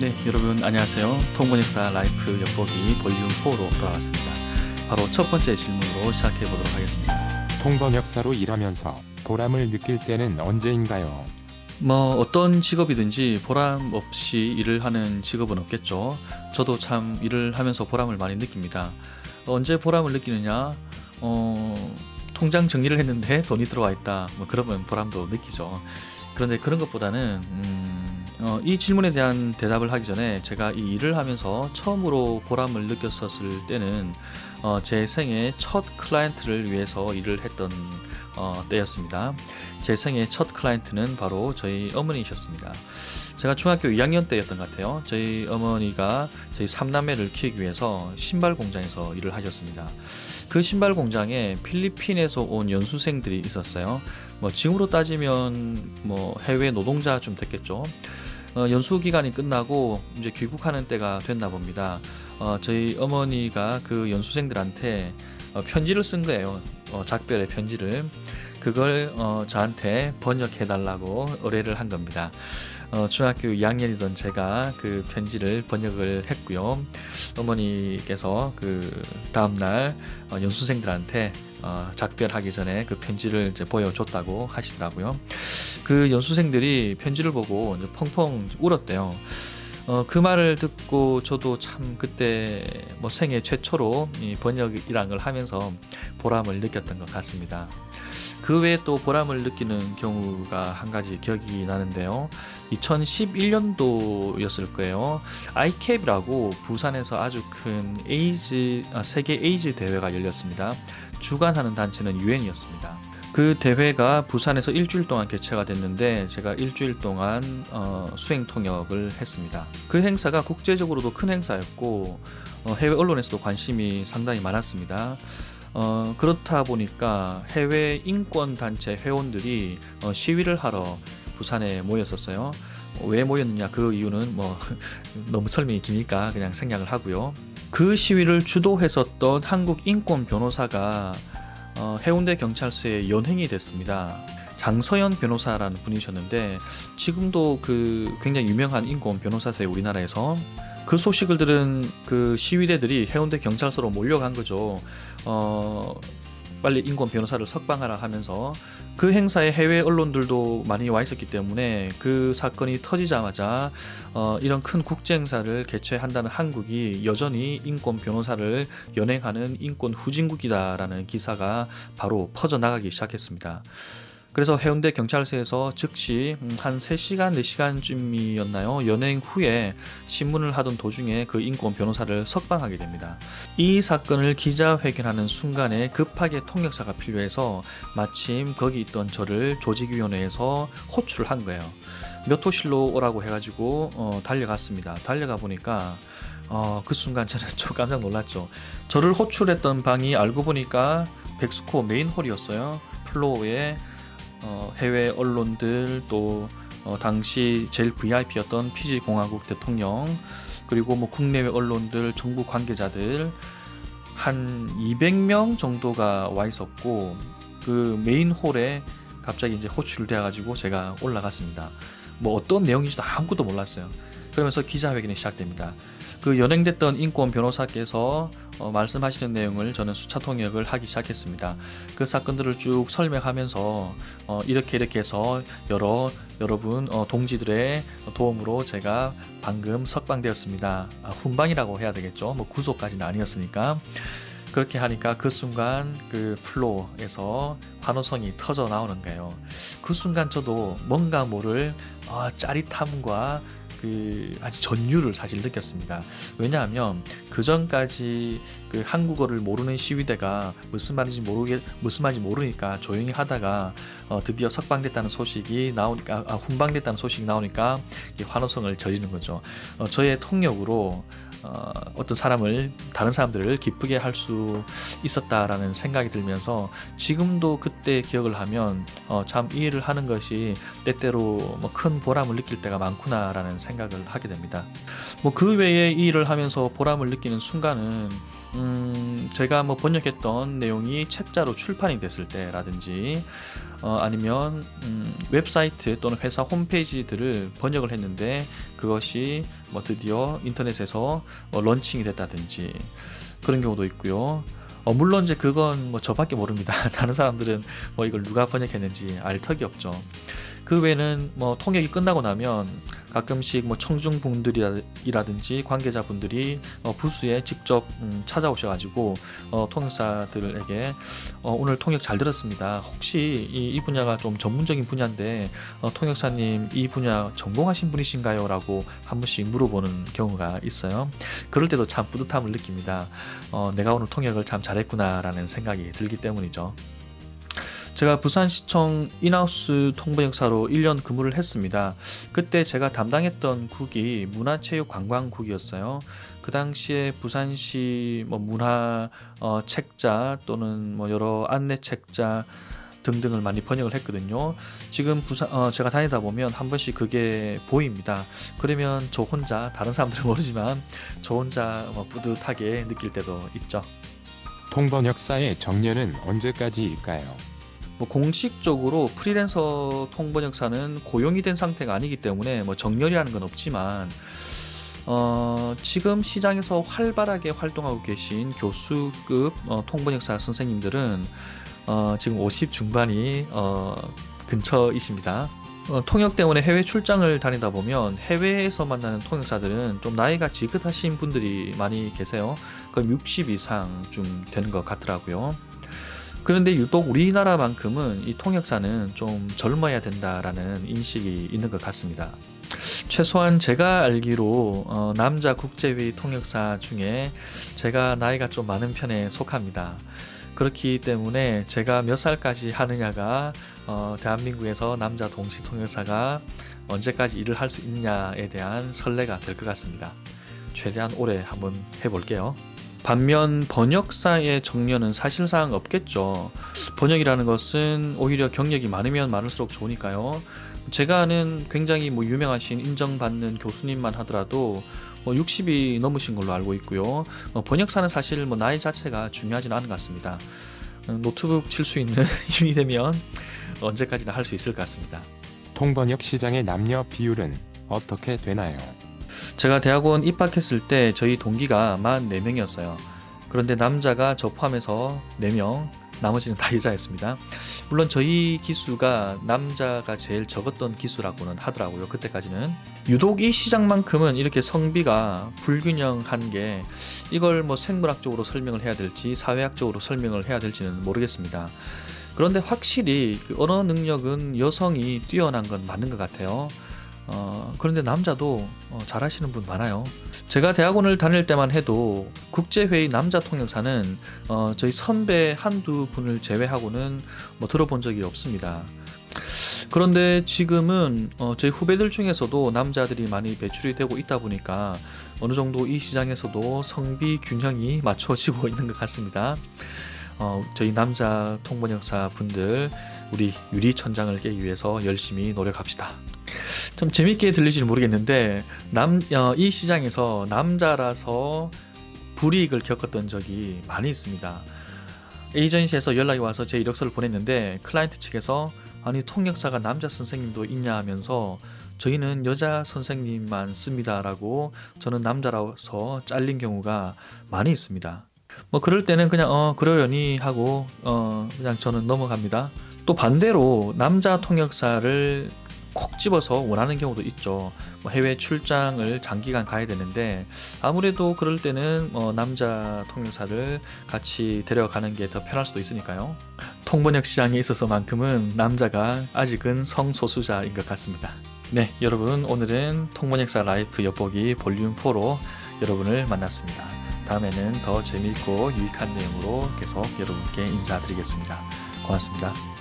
네, 여러분 안녕하세요. 통번역사 라이프 엿보기 볼륨 4로 돌아왔습니다. 바로 첫 번째 질문으로 시작해 보도록 하겠습니다. 통번역사로 일하면서 보람을 느낄 때는 언제인가요? 뭐 어떤 직업이든지 보람 없이 일을 하는 직업은 없겠죠. 저도 참 일을 하면서 보람을 많이 느낍니다. 언제 보람을 느끼느냐? 어, 통장 정리를 했는데 돈이 들어와 있다. 뭐 그러면 보람도 느끼죠. 그런데 그런 것보다는 음, 어, 이 질문에 대한 대답을 하기 전에 제가 이 일을 하면서 처음으로 보람을 느꼈었을 때는 어, 제 생애 첫 클라이언트를 위해서 일을 했던 어, 때였습니다. 제 생애 첫 클라이언트는 바로 저희 어머니셨습니다. 제가 중학교 2학년 때였던 것 같아요. 저희 어머니가 저희 3남매를 키우기 위해서 신발 공장에서 일을 하셨습니다. 그 신발 공장에 필리핀에서 온 연수생들이 있었어요. 뭐 지금으로 따지면 뭐 해외 노동자 좀 됐겠죠. 어, 연수 기간이 끝나고 이제 귀국하는 때가 됐나 봅니다. 어, 저희 어머니가 그 연수생들한테 어, 편지를 쓴 거예요. 어, 작별의 편지를 그걸 어, 저한테 번역해 달라고 의뢰를 한 겁니다. 어, 중학교 2학년이던 제가 그 편지를 번역을 했고요. 어머니께서 그 다음날 어, 연수생들한테 어, 작별하기 전에 그 편지를 이제 보여줬다고 하시더라고요. 그 연수생들이 편지를 보고 펑펑 울었대요. 어, 그 말을 듣고 저도 참 그때 뭐 생애 최초로 이 번역이란 걸 하면서 보람을 느꼈던 것 같습니다. 그 외에 또 보람을 느끼는 경우가 한 가지 기억이 나는데요. 2011년도였을 거예요. ICAAP이라고 부산에서 아주 큰 에이즈 아, 세계 에이즈 대회가 열렸습니다. 주관하는 단체는 유엔이었습니다. 그 대회가 부산에서 일주일 동안 개최가 됐는데 제가 일주일 동안 어, 수행 통역을 했습니다. 그 행사가 국제적으로도 큰 행사였고 어, 해외 언론에서도 관심이 상당히 많았습니다. 어, 그렇다 보니까 해외 인권 단체 회원들이 어, 시위를 하러 부산에 모였었어요. 왜 모였느냐 그 이유는 뭐 너무 설명이 기니까 그냥 생략을 하고요. 그 시위를 주도했었던 한국 인권 변호사가 어, 해운대 경찰서에 연행이 됐습니다. 장서연 변호사라는 분이셨는데 지금도 그 굉장히 유명한 인권 변호사세요 우리나라에서 그 소식을 들은 그 시위대들이 해운대 경찰서로 몰려간 거죠. 어, 빨리 인권 변호사를 석방하라 하면서 그 행사에 해외 언론들도 많이 와 있었기 때문에 그 사건이 터지자마자 어, 이런 큰 국제 행사를 개최한다는 한국이 여전히 인권 변호사를 연행하는 인권 후진국이다라는 기사가 바로 퍼져 나가기 시작했습니다. 그래서 해운대 경찰서에서 즉시 음, 한 3시간, 4시간쯤이었나요? 연행 후에 신문을 하던 도중에 그 인권 변호사를 석방하게 됩니다. 이 사건을 기자회견하는 순간에 급하게 통역사가 필요해서 마침 거기 있던 저를 조직위원회에서 호출을 한 거예요. 몇 호실로 오라고 해가지고 어, 달려갔습니다. 달려가 보니까 어, 그 순간 저는 좀 깜짝 놀랐죠. 저를 호출했던 방이 알고 보니까 백스코 메인홀이었어요. 플로어에 어, 해외 언론들 또 어, 당시 제일 VIP였던 피지 공화국 대통령 그리고 뭐 국내외 언론들 정부 관계자들 한 200명 정도가 와 있었고 그 메인 홀에 갑자기 이제 호출돼 가지고 제가 올라갔습니다. 뭐 어떤 내용인지도 아무것도 몰랐어요. 그러면서 기자회견이 시작됩니다. 그 연행됐던 인권 변호사께서 어, 말씀하시는 내용을 저는 수차 통역을 하기 시작했습니다. 그 사건들을 쭉 설명하면서 어, 이렇게 이렇게 해서 여러 여러분 어, 동지들의 도움으로 제가 방금 석방되었습니다. 아, 훈방이라고 해야 되겠죠. 뭐 구속까지는 아니었으니까. 그렇게 하니까 그 순간 그 플로에서 환호성이 터져 나오는 거예요. 그 순간 저도 뭔가 모를 어, 짜릿함과 그 아주 전율을 사실 느꼈습니다. 왜냐하면 그 전까지 그 한국어를 모르는 시위대가 무슨 말인지 모르게 무슨 말인지 모르니까 조용히 하다가 어, 드디어 석방됐다는 소식이 나오니까 아, 훈방됐다는 소식이 나오니까 환호성을 저리는 거죠. 어, 저의 통역으로 어, 어떤 사람을 다른 사람들을 기쁘게 할 수 있었다라는 생각이 들면서 지금도 그때 기억을 하면 어, 참 이 일을 하는 것이 때때로 뭐 큰 보람을 느낄 때가 많구나라는 생각을 하게 됩니다. 뭐 그 외에 이 일을 하면서 보람을 느끼는 순간은 음, 제가 뭐 번역했던 내용이 책자로 출판이 됐을 때라든지 어, 아니면 음, 웹사이트 또는 회사 홈페이지들을 번역을 했는데 그것이 뭐 드디어 인터넷에서 어, launching이 됐다든지 그런 경우도 있고요. 어, 물론 이제 그건 뭐 저밖에 모릅니다. 다른 사람들은 뭐 이걸 누가 번역했는지 알 턱이 없죠. 그 외에는 뭐 통역이 끝나고 나면 가끔씩 뭐 청중 분들이라든지 관계자 분들이 어 부스에 직접 음 찾아오셔가지고 어 통역사들에게 어 오늘 통역 잘 들었습니다. 혹시 이, 이 분야가 좀 전문적인 분야인데 어 통역사님 이 분야 전공하신 분이신가요?라고 한 번씩 물어보는 경우가 있어요. 그럴 때도 참 뿌듯함을 느낍니다. 어 내가 오늘 통역을 참 잘했구나라는 생각이 들기 때문이죠. 제가 부산시청 인하우스 통번역사로 1년 근무를 했습니다. 그때 제가 담당했던 국이 문화체육관광국이었어요. 그 당시에 부산시 뭐 문화 어, 책자 또는 뭐 여러 안내 책자 등등을 많이 번역을 했거든요. 지금 부산 어, 제가 다니다 보면 한 번씩 그게 보입니다. 그러면 저 혼자 다른 사람들은 모르지만 저 혼자 뭐 뿌듯하게 느낄 때도 있죠. 통번 역사의 정년은 언제까지일까요? 뭐 공식적으로 프리랜서 통번역사는 고용이 된 상태가 아니기 때문에 뭐 정렬이라는 건 없지만 어, 지금 시장에서 활발하게 활동하고 계신 교수급 어, 통번역사 선생님들은 어, 지금 50 중반이 어, 근처이십니다. 어, 통역 때문에 해외 출장을 다니다 보면 해외에서 만나는 통역사들은 좀 나이가 지긋하신 분들이 많이 계세요. 그럼 60 이상쯤 되는 것 같더라고요. 그런데 유독 우리나라만큼은 이 통역사는 좀 젊어야 된다라는 인식이 있는 것 같습니다. 최소한 제가 알기로 어, 남자 국제회의 통역사 중에 제가 나이가 좀 많은 편에 속합니다. 그렇기 때문에 제가 몇 살까지 하느냐가 어, 대한민국에서 남자 동시 통역사가 언제까지 일을 할 수 있느냐에 대한 선례가 될 것 같습니다. 최대한 오래 한번 해볼게요. 반면 번역사의 정년은 사실상 없겠죠. 번역이라는 것은 오히려 경력이 많으면 많을수록 좋으니까요. 제가 아는 굉장히 뭐 유명하신 인정받는 교수님만 하더라도 뭐 60이 넘으신 걸로 알고 있고요. 어, 번역사는 사실 뭐 나이 자체가 중요하지는 않은 것 같습니다. 음, 노트북 칠 수 있는 힘이 되면 언제까지나 할 수 있을 것 같습니다. 통번역 시장의 남녀 비율은 어떻게 되나요? 제가 대학원 입학했을 때 저희 동기가 만 4명이었어요. 그런데 남자가 저 포함해서 4명, 나머지는 다 여자였습니다. 물론 저희 기수가 남자가 제일 적었던 기수라고는 하더라고요. 그때까지는. 유독 이 시장만큼은 이렇게 성비가 불균형한 게 이걸 뭐 생물학적으로 설명을 해야 될지 사회학적으로 설명을 해야 될지는 모르겠습니다. 그런데 확실히 그 언어 능력은 여성이 뛰어난 건 맞는 것 같아요. 어, 그런데 남자도 어, 잘하시는 분 많아요. 제가 대학원을 다닐 때만 해도 국제회의 남자 통역사는 어, 저희 선배 한두 분을 제외하고는 뭐 들어본 적이 없습니다. 그런데 지금은 어, 저희 후배들 중에서도 남자들이 많이 배출이 되고 있다 보니까 어느 정도 이 시장에서도 성비 균형이 맞춰지고 있는 것 같습니다. 어, 저희 남자 통번역사 분들 우리 유리천장을 깨기 위해서 열심히 노력합시다. 좀 재밌게 들릴지 모르겠는데 남, 어, 이 시장에서 남자라서 불이익을 겪었던 적이 많이 있습니다. 에이전시에서 연락이 와서 제 이력서를 보냈는데 클라이언트 측에서 아니 통역사가 남자 선생님도 있냐 하면서 저희는 여자 선생님만 씁니다라고 저는 남자라서 잘린 경우가 많이 있습니다. 뭐 그럴 때는 그냥 어 그러려니 하고 어 그냥 저는 넘어갑니다. 또 반대로 남자 통역사를 콕 집어서 원하는 경우도 있죠. 뭐 해외 출장을 장기간 가야 되는데 아무래도 그럴 때는 뭐 남자 통역사를 같이 데려가는 게 더 편할 수도 있으니까요. 통번역 시장에 있어서만큼은 남자가 아직은 성소수자인 것 같습니다. 네, 여러분 오늘은 통번역사 라이프 엿보기 볼륨 4로 여러분을 만났습니다. 다음에는 더 재미있고 유익한 내용으로 계속 여러분께 인사드리겠습니다. 고맙습니다.